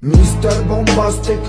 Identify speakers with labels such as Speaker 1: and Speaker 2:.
Speaker 1: Mr. Bombastic